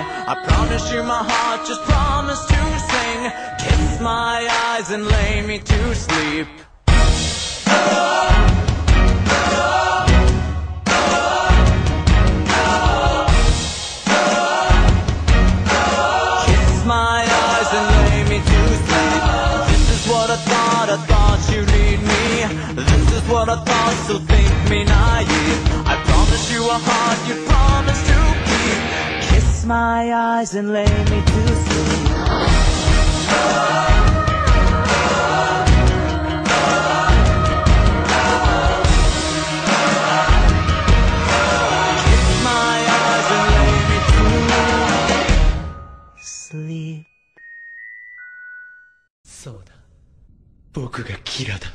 I promise you my heart, just promise to sing. Kiss my eyes and lay me to sleep. Kiss my eyes and lay me to sleep. This is what I thought, I thought you need me. This is what I thought, so think me naive. I promise you a heart you promise to my eyes and lay me to sleep. Kiss my eyes and lay me to sleep. そうだ僕がキラだ